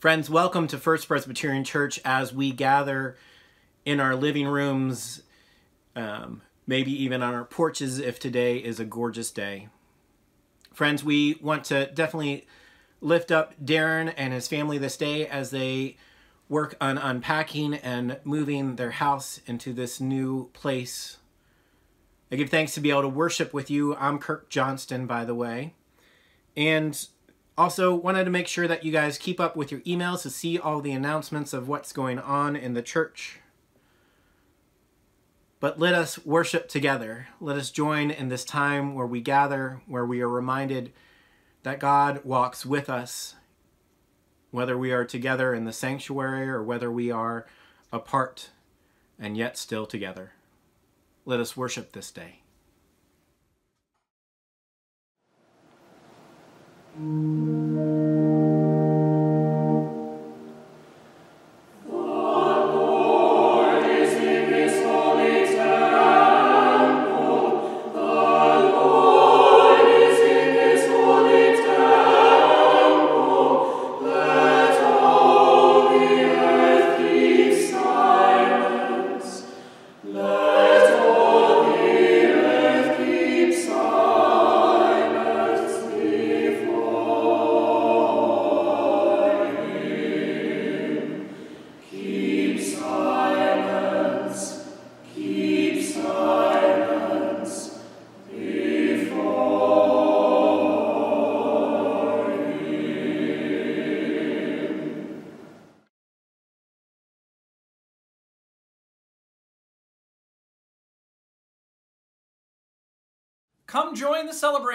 Friends, welcome to First Presbyterian Church as we gather in our living rooms, um, maybe even on our porches if today is a gorgeous day. Friends, we want to definitely lift up Daren and his family this day as they work on unpacking and moving their house into this new place. I give thanks to be able to worship with you. I'm Kirk Johnston, by the way. And also, wanted to make sure that you guys keep up with your emails to see all the announcements of what's going on in the church. But let us worship together. Let us join in this time where we gather, where we are reminded that God walks with us, whether we are together in the sanctuary or whether we are apart and yet still together. Let us worship this day. うん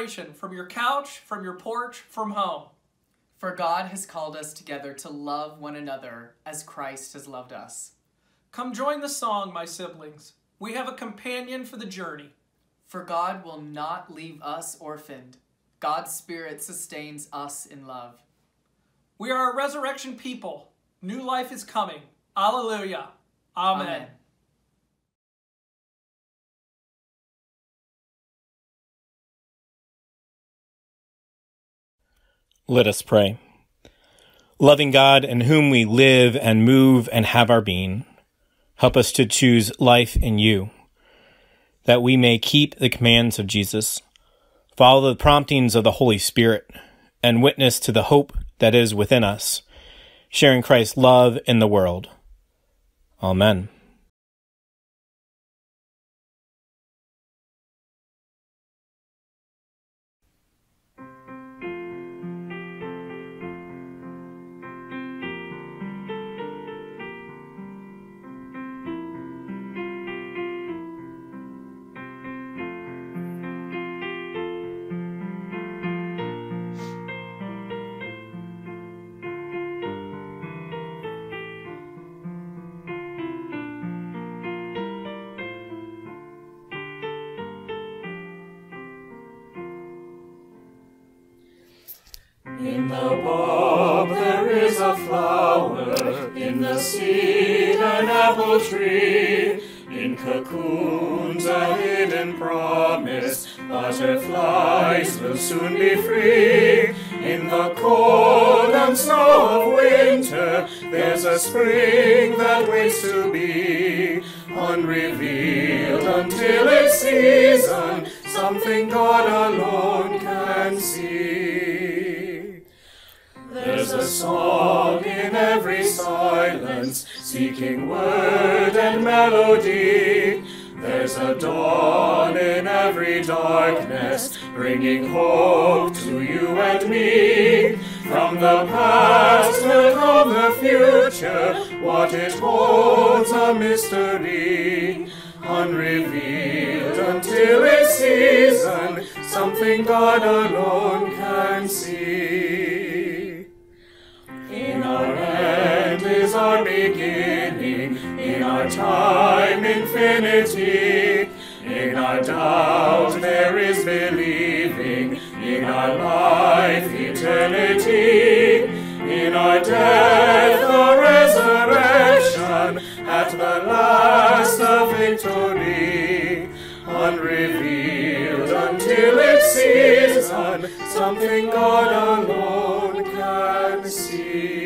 celebration from your couch, from your porch, from home. For God has called us together to love one another as Christ has loved us. Come join the song, my siblings. We have a companion for the journey. For God will not leave us orphaned. God's Spirit sustains us in love. We are a resurrection people. New life is coming. Alleluia. Amen. Amen. Let us pray. Loving God, in whom we live and move and have our being, help us to choose life in you, that we may keep the commands of Jesus, follow the promptings of the Holy Spirit, and witness to the hope that is within us, sharing Christ's love in the world. Amen. In the bulb there is a flower, in the seed an apple tree, in cocoons a hidden promise, butterflies will soon be free. In the cold and snow of winter, there's a spring that waits to be, unrevealed until its season, something God alone can see. A song in every silence, seeking word and melody. There's a dawn in every darkness, bringing hope to you and me. From the past will come the future, what it holds a mystery. Unrevealed until its season, something God alone our beginning, in our time infinity. In our doubt there is believing, in our life eternity. In our death a resurrection, at the last a victory. Unrevealed until its season, something God alone can see.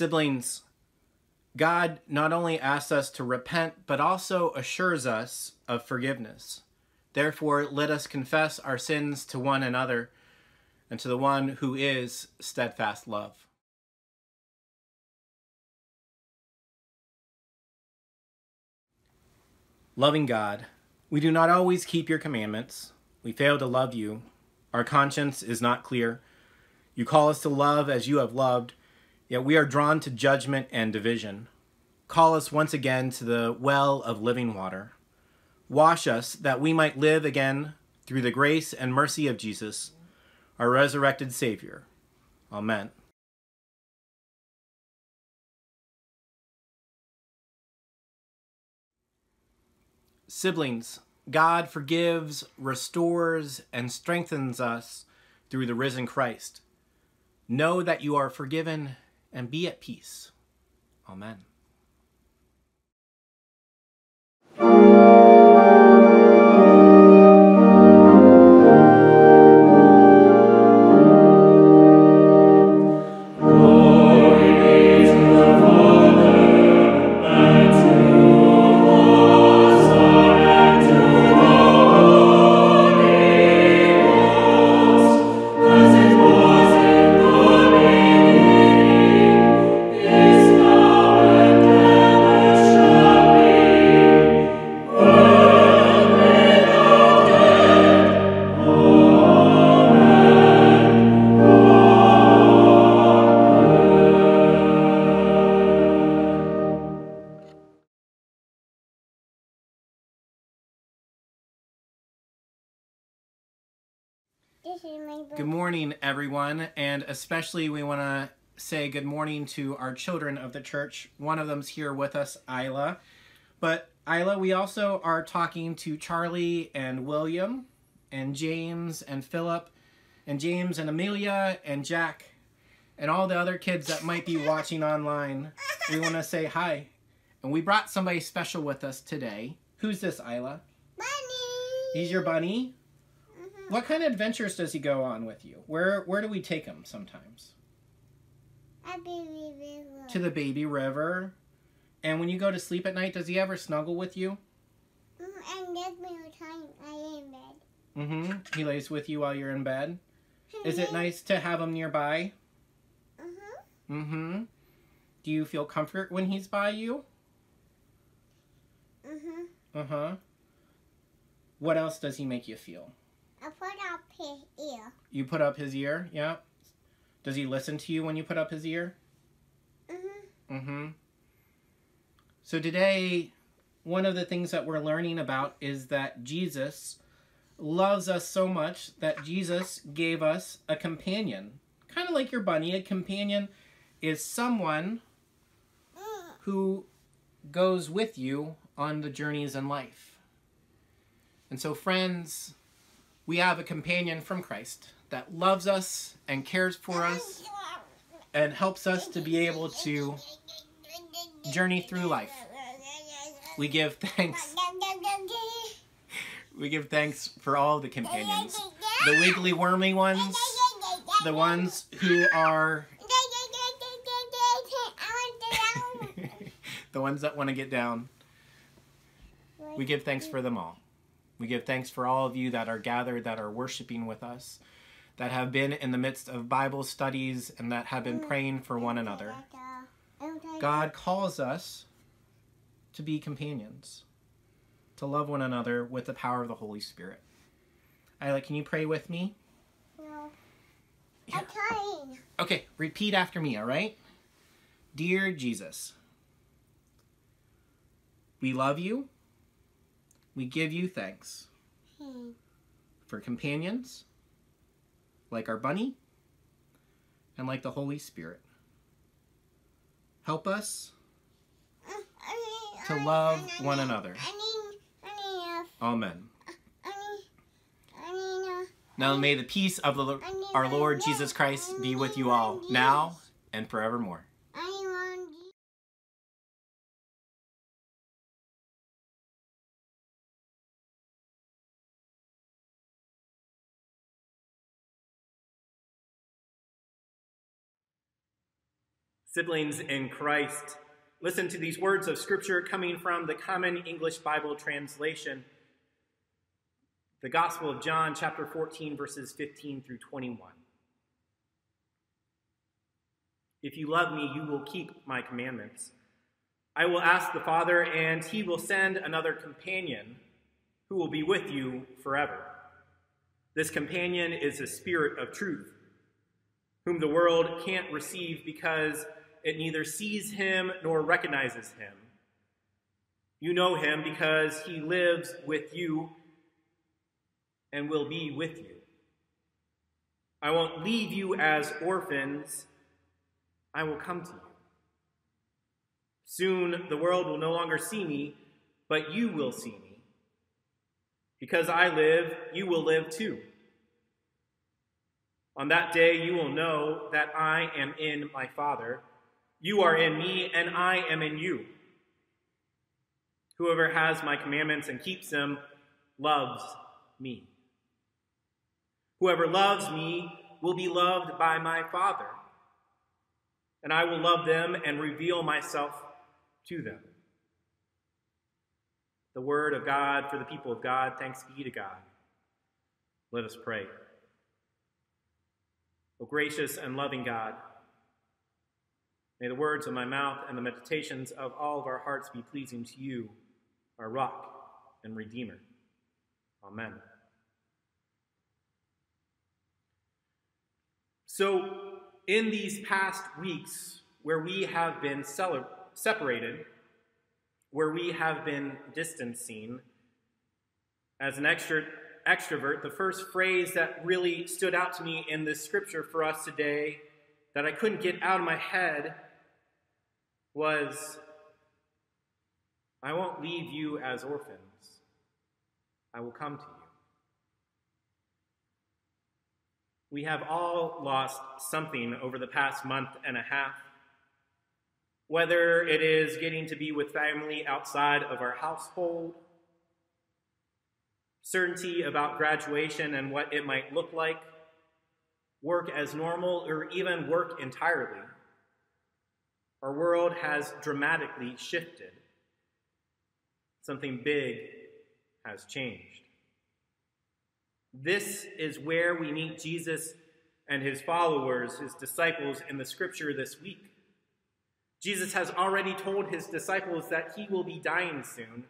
Siblings, God not only asks us to repent, but also assures us of forgiveness. Therefore, let us confess our sins to one another and to the one who is steadfast love. Loving God, we do not always keep your commandments. We fail to love you. Our conscience is not clear. You call us to love as you have loved, yet we are drawn to judgment and division. Call us once again to the well of living water. Wash us that we might live again through the grace and mercy of Jesus, our resurrected Savior. Amen. Siblings, God forgives, restores, and strengthens us through the risen Christ. Know that you are forgiven and be at peace. Amen. Especially we want to say good morning to our children of the church. One of them's here with us, Isla. But Isla, we also are talking to Charlie and William and James and Philip and James and Amelia and Jack and all the other kids that might be watching online. We want to say hi. And we brought somebody special with us today. Who's this, Isla? Bunny. He's your bunny? What kind of adventures does he go on with you? Where where do we take him sometimes? A baby river. To the baby river. And when you go to sleep at night, does he ever snuggle with you? Mhm, And give me a time I in bed. Mm-hmm. He lays with you while you're in bed. Is it nice to have him nearby? Uh-huh. Mm-hmm. Do you feel comfort when he's by you? Uh-huh. Uh-huh. What else does he make you feel? I put up his ear. You put up his ear, yeah? Does he listen to you when you put up his ear? Uh-huh. Mm-hmm. So today, one of the things that we're learning about is that Jesus loves us so much that Jesus gave us a companion. Kind of like your bunny, a companion is someone who goes with you on the journeys in life. And so, friends, we have a companion from Christ that loves us and cares for us and helps us to be able to journey through life. We give thanks. We give thanks for all the companions. The wiggly wormy ones, the ones who are the ones that want to get down. We give thanks for them all. We give thanks for all of you that are gathered, that are worshiping with us, that have been in the midst of Bible studies, and that have been praying for one another. God calls us to be companions, to love one another with the power of the Holy Spirit. Isla, can you pray with me? No. I'm trying. Okay, repeat after me, all right? Dear Jesus, we love you. We give you thanks for companions like our bunny and like the Holy Spirit. Help us to love one another. Amen. Now may the peace of the, our Lord Jesus Christ be with you all, now and forevermore. Siblings in Christ, listen to these words of Scripture coming from the Common English Bible translation, the Gospel of John, chapter 14, verses 15 through 21. If you love me, you will keep my commandments. I will ask the Father, and he will send another companion who will be with you forever. This companion is the Spirit of truth, whom the world can't receive because it neither sees him nor recognizes him. You know him because he lives with you and will be with you. I won't leave you as orphans, I will come to you. Soon the world will no longer see me, but you will see me. Because I live, you will live too. On that day you will know that I am in my Father you are in me, and I am in you. Whoever has my commandments and keeps them loves me. Whoever loves me will be loved by my Father, and I will love them and reveal myself to them. The word of God for the people of God. Thanks be to God. Let us pray. O gracious and loving God, May the words of my mouth and the meditations of all of our hearts be pleasing to you, our rock and redeemer. Amen. So, in these past weeks, where we have been separated, where we have been distancing, as an extrovert, the first phrase that really stood out to me in this scripture for us today that I couldn't get out of my head was I won't leave you as orphans, I will come to you. We have all lost something over the past month and a half. Whether it is getting to be with family outside of our household, certainty about graduation and what it might look like, work as normal, or even work entirely. Our world has dramatically shifted. Something big has changed. This is where we meet Jesus and his followers, his disciples, in the scripture this week. Jesus has already told his disciples that he will be dying soon.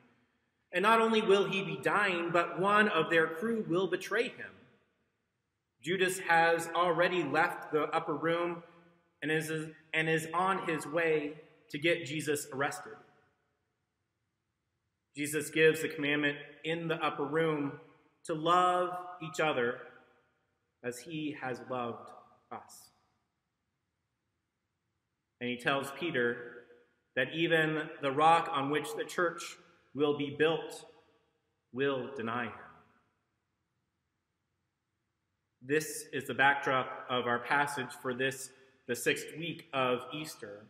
And not only will he be dying, but one of their crew will betray him. Judas has already left the upper room and is, and is on his way to get Jesus arrested. Jesus gives the commandment in the upper room to love each other as he has loved us. And he tells Peter that even the rock on which the church will be built will deny him. This is the backdrop of our passage for this the sixth week of Easter.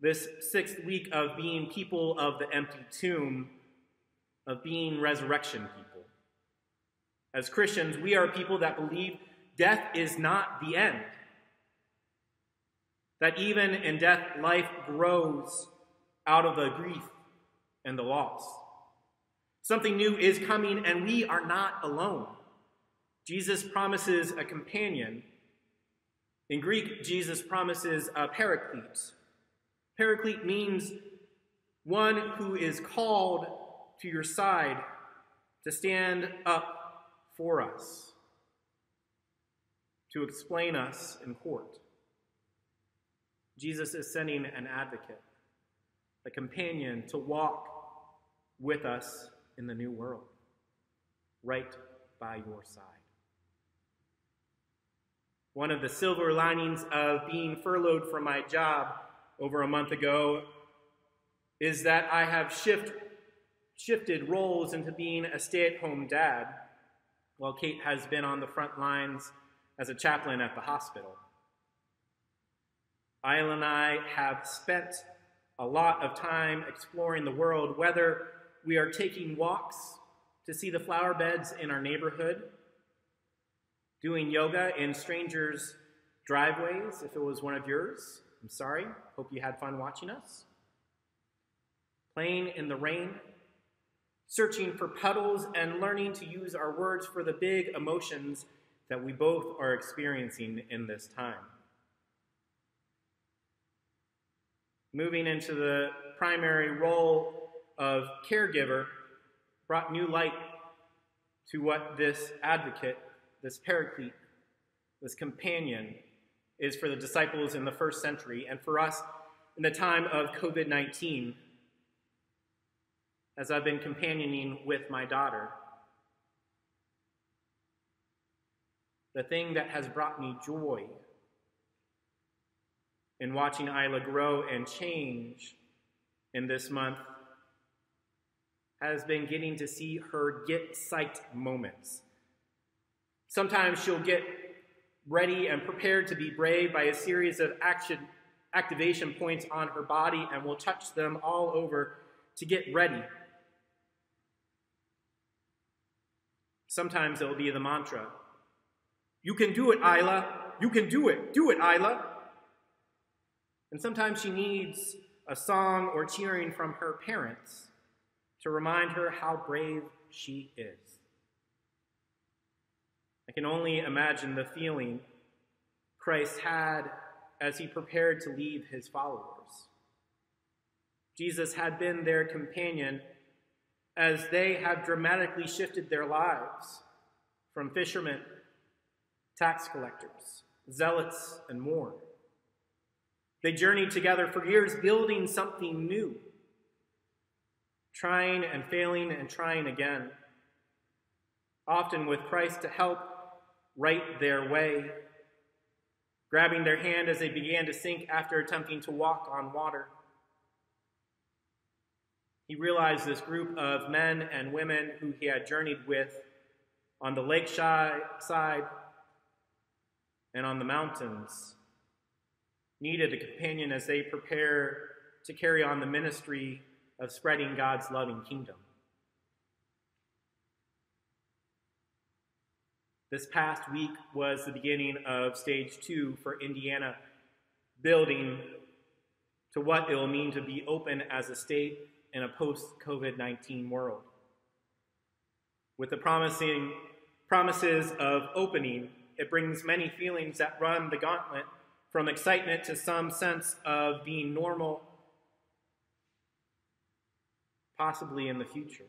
This sixth week of being people of the empty tomb, of being resurrection people. As Christians, we are people that believe death is not the end. That even in death, life grows out of the grief and the loss. Something new is coming, and we are not alone. Jesus promises a companion in Greek, Jesus promises a paraclete. Paraclete means one who is called to your side to stand up for us, to explain us in court. Jesus is sending an advocate, a companion to walk with us in the new world, right by your side. One of the silver linings of being furloughed from my job over a month ago is that I have shift, shifted roles into being a stay at home dad, while Kate has been on the front lines as a chaplain at the hospital. Isla and I have spent a lot of time exploring the world, whether we are taking walks to see the flower beds in our neighborhood doing yoga in strangers' driveways, if it was one of yours, I'm sorry. Hope you had fun watching us. Playing in the rain, searching for puddles, and learning to use our words for the big emotions that we both are experiencing in this time. Moving into the primary role of caregiver brought new light to what this advocate, this paraclete, this companion is for the disciples in the first century and for us in the time of COVID 19 as I've been companioning with my daughter. The thing that has brought me joy in watching Isla grow and change in this month has been getting to see her get psyched moments. Sometimes she'll get ready and prepared to be brave by a series of action activation points on her body and will touch them all over to get ready. Sometimes it will be the mantra You can do it, Isla. You can do it. Do it, Isla. And sometimes she needs a song or cheering from her parents to remind her how brave she is. I can only imagine the feeling Christ had as he prepared to leave his followers. Jesus had been their companion as they have dramatically shifted their lives from fishermen, tax collectors, zealots, and more. They journeyed together for years, building something new, trying and failing and trying again, often with Christ to help right their way, grabbing their hand as they began to sink after attempting to walk on water. He realized this group of men and women who he had journeyed with on the lake side and on the mountains needed a companion as they prepare to carry on the ministry of spreading God's loving kingdom. This past week was the beginning of stage two for Indiana, building to what it will mean to be open as a state in a post COVID 19 world. With the promising promises of opening, it brings many feelings that run the gauntlet from excitement to some sense of being normal, possibly in the future,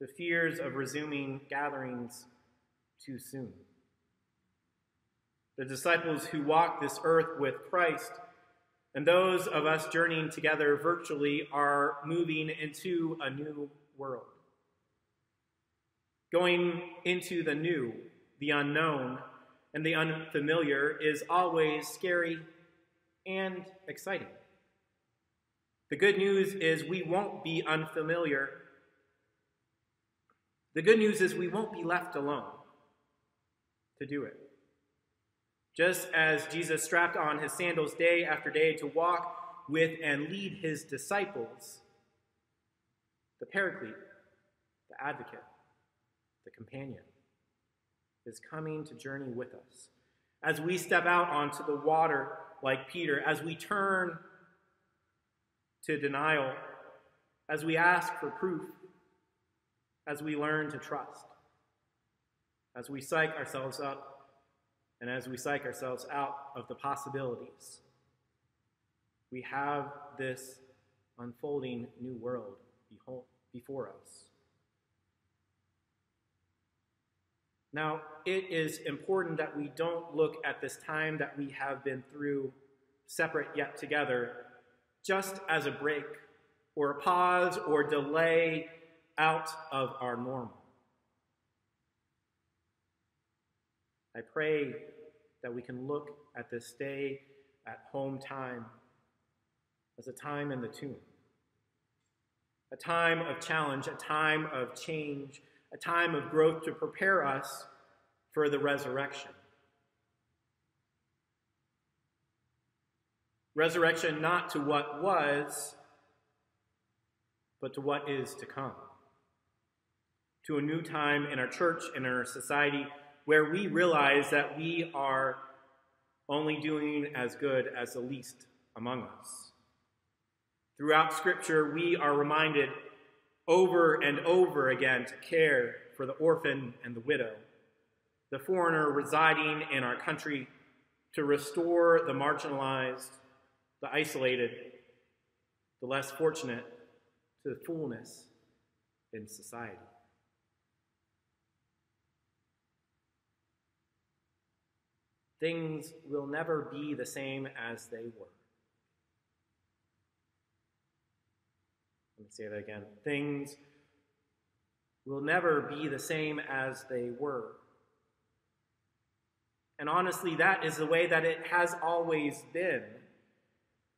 to fears of resuming gatherings too soon. The disciples who walk this earth with Christ and those of us journeying together virtually are moving into a new world. Going into the new, the unknown, and the unfamiliar is always scary and exciting. The good news is we won't be unfamiliar. The good news is we won't be left alone to do it. Just as Jesus strapped on his sandals day after day to walk with and lead his disciples, the Paraclete, the Advocate, the Companion, is coming to journey with us. As we step out onto the water like Peter, as we turn to denial, as we ask for proof, as we learn to trust as we psych ourselves up and as we psych ourselves out of the possibilities, we have this unfolding new world before us. Now, it is important that we don't look at this time that we have been through separate yet together just as a break or a pause or delay out of our normal. I pray that we can look at this day at home time as a time in the tomb, a time of challenge, a time of change, a time of growth to prepare us for the resurrection. Resurrection not to what was, but to what is to come. To a new time in our church, in our society, where we realize that we are only doing as good as the least among us. Throughout Scripture, we are reminded over and over again to care for the orphan and the widow, the foreigner residing in our country, to restore the marginalized, the isolated, the less fortunate to the fullness in society. Things will never be the same as they were. Let me say that again. Things will never be the same as they were. And honestly, that is the way that it has always been.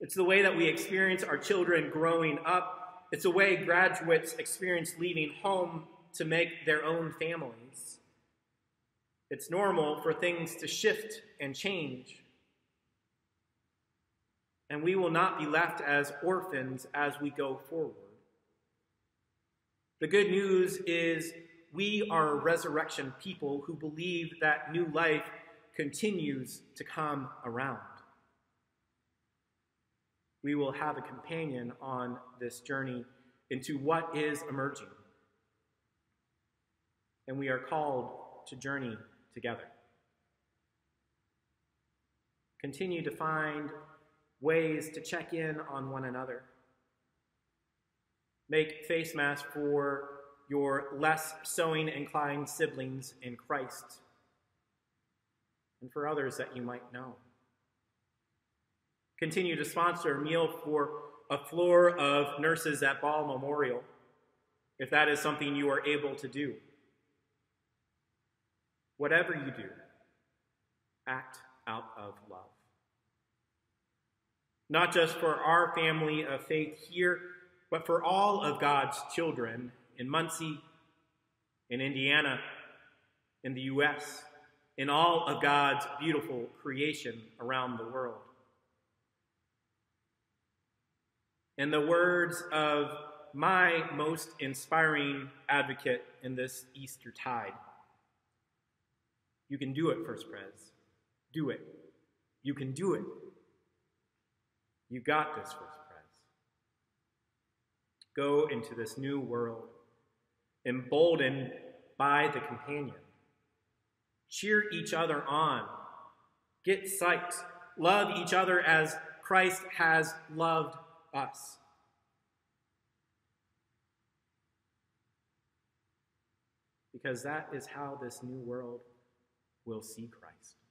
It's the way that we experience our children growing up. It's the way graduates experience leaving home to make their own families. It's normal for things to shift and change. And we will not be left as orphans as we go forward. The good news is we are resurrection people who believe that new life continues to come around. We will have a companion on this journey into what is emerging. And we are called to journey together. Continue to find ways to check in on one another. Make face masks for your less sewing inclined siblings in Christ and for others that you might know. Continue to sponsor a meal for a floor of nurses at Ball Memorial, if that is something you are able to do. Whatever you do, act out of love. Not just for our family of faith here, but for all of God's children in Muncie, in Indiana, in the U.S., in all of God's beautiful creation around the world. In the words of my most inspiring advocate in this Easter tide, you can do it, First Pres. Do it. You can do it. You got this, First Pres. Go into this new world, emboldened by the companion. Cheer each other on. Get psyched. Love each other as Christ has loved us. Because that is how this new world will see Christ.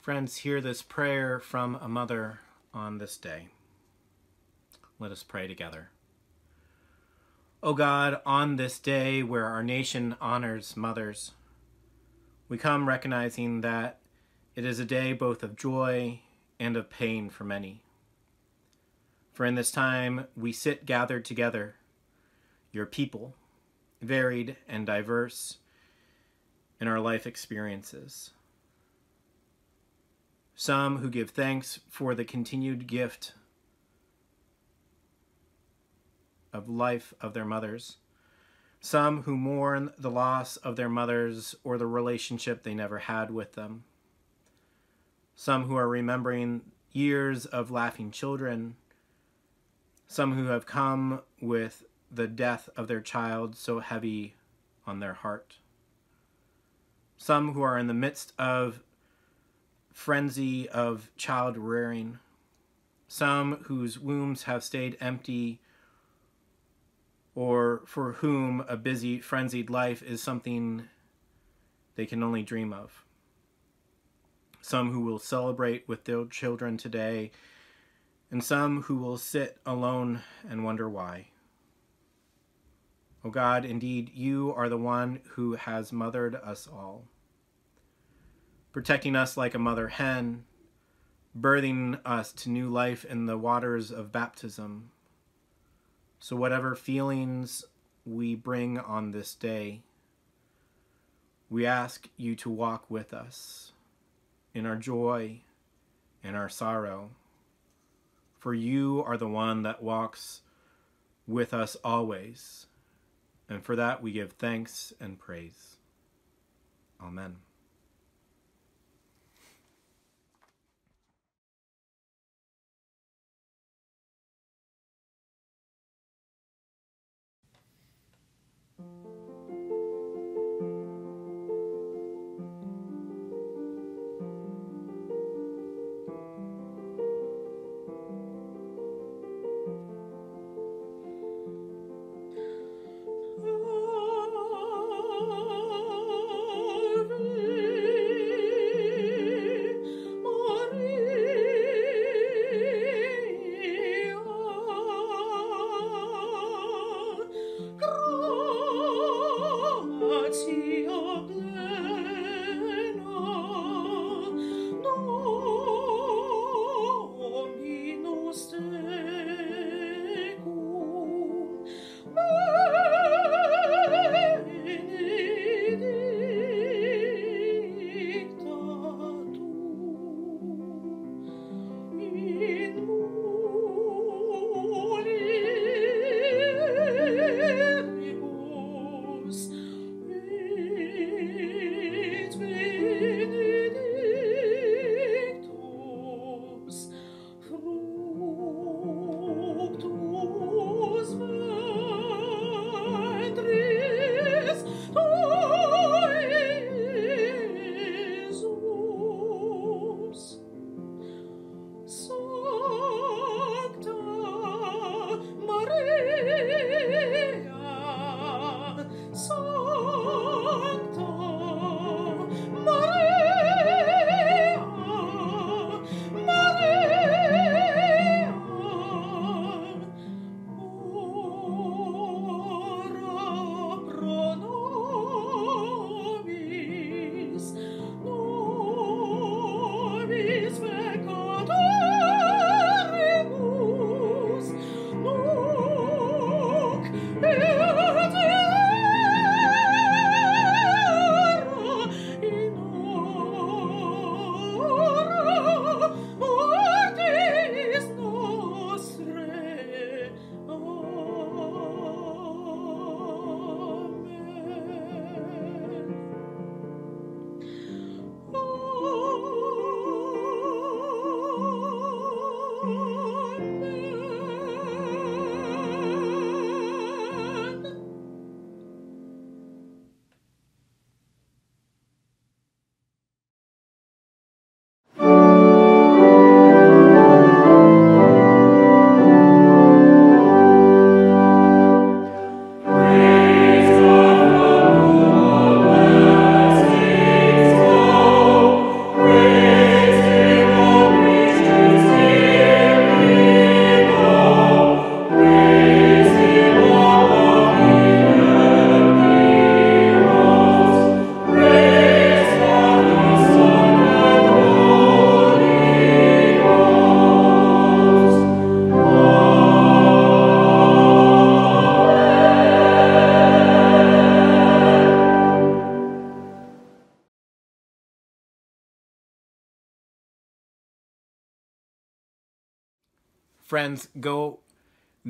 Friends, hear this prayer from a mother on this day. Let us pray together. O God, on this day where our nation honors mothers, we come recognizing that it is a day both of joy and of pain for many. For in this time we sit gathered together, your people, varied and diverse in our life experiences. Some who give thanks for the continued gift of life of their mothers. Some who mourn the loss of their mothers or the relationship they never had with them. Some who are remembering years of laughing children. Some who have come with the death of their child so heavy on their heart. Some who are in the midst of frenzy of child rearing. Some whose wombs have stayed empty or for whom a busy, frenzied life is something they can only dream of. Some who will celebrate with their children today, and some who will sit alone and wonder why. O oh God, indeed, you are the one who has mothered us all, protecting us like a mother hen, birthing us to new life in the waters of baptism so, whatever feelings we bring on this day, we ask you to walk with us in our joy and our sorrow. For you are the one that walks with us always. And for that we give thanks and praise. Amen.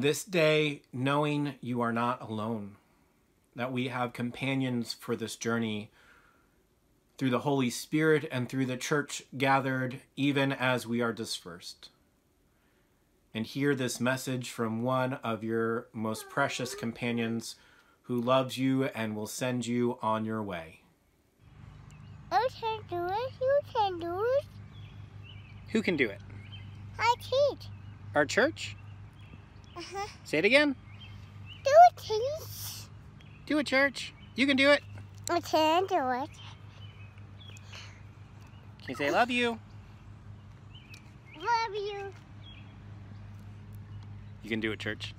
This day knowing you are not alone, that we have companions for this journey through the Holy Spirit and through the church gathered, even as we are dispersed. And hear this message from one of your most precious companions who loves you and will send you on your way. I can do it. You can do it. Who can do it? I teach. Our church? Uh-huh. Say it again. Do it, teach. Do it, church. You can do it. I can do it. Can you say love you? Love you. You can do it, church.